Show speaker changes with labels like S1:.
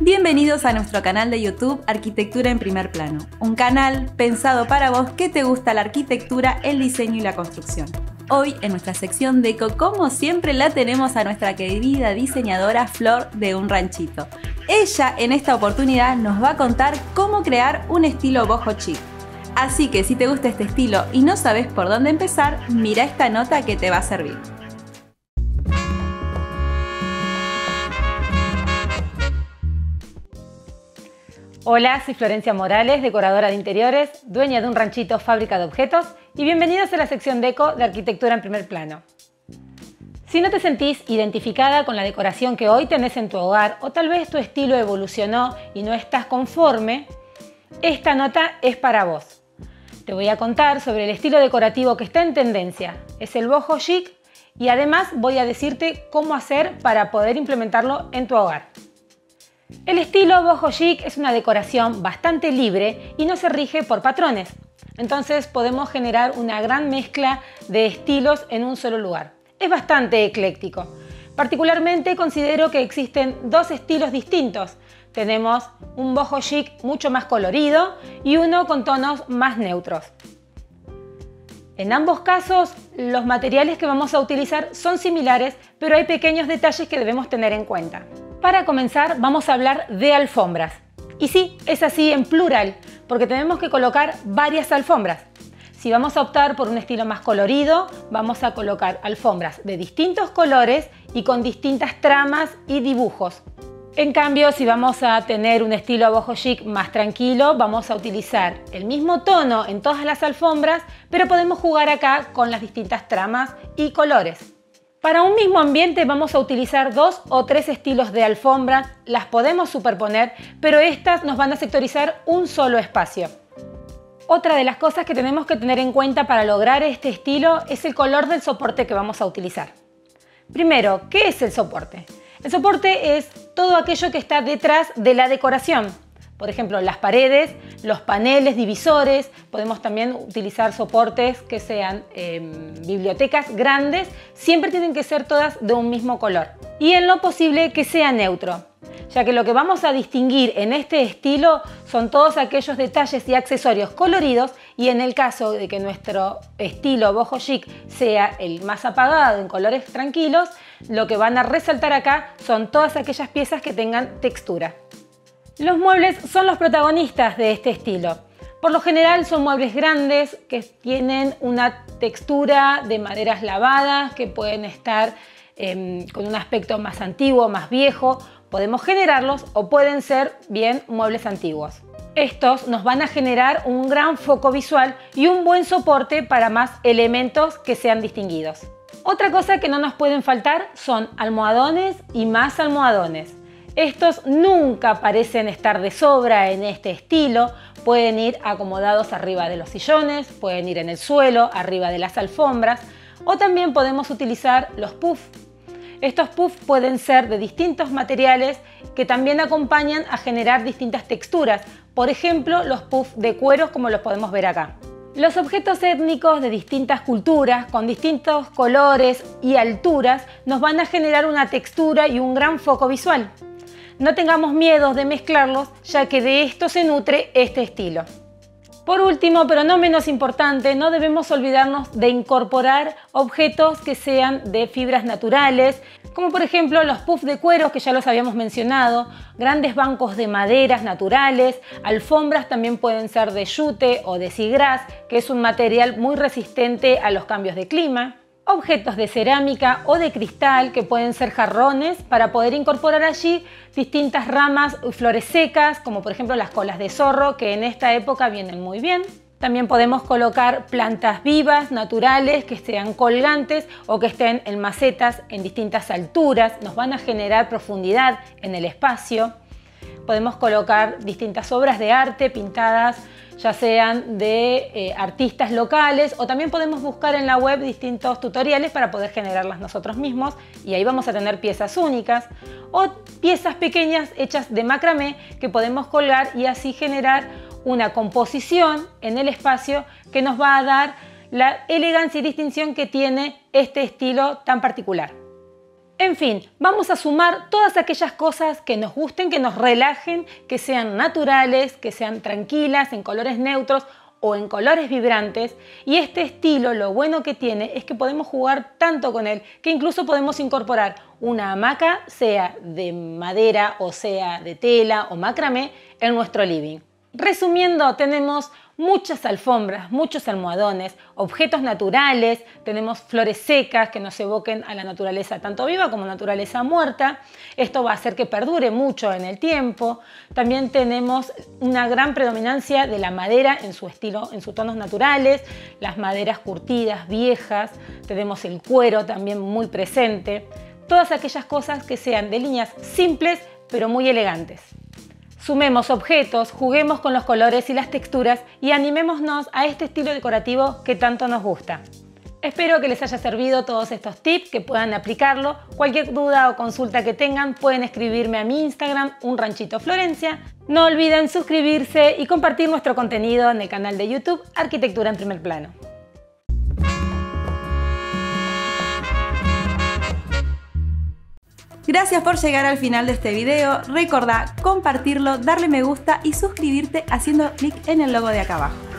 S1: Bienvenidos a nuestro canal de YouTube Arquitectura en Primer Plano, un canal pensado para vos que te gusta la arquitectura, el diseño y la construcción. Hoy en nuestra sección Deco, como siempre, la tenemos a nuestra querida diseñadora Flor de un ranchito. Ella en esta oportunidad nos va a contar cómo crear un estilo boho chic. Así que si te gusta este estilo y no sabes por dónde empezar, mira esta nota que te va a servir.
S2: Hola, soy Florencia Morales, decoradora de interiores, dueña de un ranchito fábrica de objetos y bienvenidos a la sección Deco de Arquitectura en Primer Plano. Si no te sentís identificada con la decoración que hoy tenés en tu hogar o tal vez tu estilo evolucionó y no estás conforme, esta nota es para vos. Te voy a contar sobre el estilo decorativo que está en tendencia, es el boho chic y además voy a decirte cómo hacer para poder implementarlo en tu hogar. El estilo boho chic es una decoración bastante libre y no se rige por patrones. Entonces podemos generar una gran mezcla de estilos en un solo lugar. Es bastante ecléctico. Particularmente considero que existen dos estilos distintos. Tenemos un boho chic mucho más colorido y uno con tonos más neutros. En ambos casos, los materiales que vamos a utilizar son similares, pero hay pequeños detalles que debemos tener en cuenta. Para comenzar vamos a hablar de alfombras. Y sí, es así en plural, porque tenemos que colocar varias alfombras. Si vamos a optar por un estilo más colorido, vamos a colocar alfombras de distintos colores y con distintas tramas y dibujos. En cambio, si vamos a tener un estilo boho chic más tranquilo, vamos a utilizar el mismo tono en todas las alfombras, pero podemos jugar acá con las distintas tramas y colores. Para un mismo ambiente vamos a utilizar dos o tres estilos de alfombra, las podemos superponer, pero estas nos van a sectorizar un solo espacio. Otra de las cosas que tenemos que tener en cuenta para lograr este estilo es el color del soporte que vamos a utilizar. Primero, ¿qué es el soporte? El soporte es todo aquello que está detrás de la decoración, por ejemplo, las paredes, los paneles divisores, podemos también utilizar soportes que sean em, bibliotecas grandes, siempre tienen que ser todas de un mismo color. Y en lo posible que sea neutro, ya que lo que vamos a distinguir en este estilo son todos aquellos detalles y accesorios coloridos y en el caso de que nuestro estilo boho chic sea el más apagado en colores tranquilos, lo que van a resaltar acá son todas aquellas piezas que tengan textura. Los muebles son los protagonistas de este estilo. Por lo general son muebles grandes que tienen una textura de maderas lavadas, que pueden estar em, con un aspecto más antiguo, más viejo. Podemos generarlos o pueden ser bien muebles antiguos. Estos nos van a generar un gran foco visual y un buen soporte para más elementos que sean distinguidos. Otra cosa que no nos pueden faltar son almohadones y más almohadones. Estos nunca parecen estar de sobra en este estilo, pueden ir acomodados arriba de los sillones, pueden ir en el suelo, arriba de las alfombras o también podemos utilizar los puffs. Estos puffs pueden ser de distintos materiales que también acompañan a generar distintas texturas, por ejemplo los puffs de cuero como los podemos ver acá. Los objetos étnicos de distintas culturas, con distintos colores y alturas, nos van a generar una textura y un gran foco visual. No tengamos miedo de mezclarlos, ya que de esto se nutre este estilo. Por último, pero no menos importante, no debemos olvidarnos de incorporar objetos que sean de fibras naturales, como por ejemplo los puffs de cuero que ya los habíamos mencionado, grandes bancos de maderas naturales, alfombras también pueden ser de yute o de sigras, que es un material muy resistente a los cambios de clima objetos de cerámica o de cristal que pueden ser jarrones para poder incorporar allí distintas ramas y flores secas como por ejemplo las colas de zorro que en esta época vienen muy bien. También podemos colocar plantas vivas, naturales, que sean colgantes o que estén en macetas en distintas alturas. Nos van a generar profundidad en el espacio. Podemos colocar distintas obras de arte pintadas ya sean de eh, artistas locales o también podemos buscar en la web distintos tutoriales para poder generarlas nosotros mismos y ahí vamos a tener piezas únicas o piezas pequeñas hechas de macramé que podemos colgar y así generar una composición en el espacio que nos va a dar la elegancia y distinción que tiene este estilo tan particular. En fin, vamos a sumar todas aquellas cosas que nos gusten, que nos relajen, que sean naturales, que sean tranquilas, en colores neutros o en colores vibrantes. Y este estilo lo bueno que tiene es que podemos jugar tanto con él que incluso podemos incorporar una hamaca, sea de madera o sea de tela o macramé, en nuestro living. Resumiendo, tenemos muchas alfombras, muchos almohadones, objetos naturales, tenemos flores secas que nos evoquen a la naturaleza tanto viva como naturaleza muerta. Esto va a hacer que perdure mucho en el tiempo. También tenemos una gran predominancia de la madera en su estilo, en sus tonos naturales, las maderas curtidas, viejas, tenemos el cuero también muy presente. Todas aquellas cosas que sean de líneas simples pero muy elegantes. Sumemos objetos, juguemos con los colores y las texturas y animémonos a este estilo decorativo que tanto nos gusta. Espero que les haya servido todos estos tips, que puedan aplicarlo. Cualquier duda o consulta que tengan pueden escribirme a mi Instagram, un ranchito Florencia. No olviden suscribirse y compartir nuestro contenido en el canal de YouTube Arquitectura en Primer Plano.
S1: Gracias por llegar al final de este video. Recordá compartirlo, darle me gusta y suscribirte haciendo clic en el logo de acá abajo.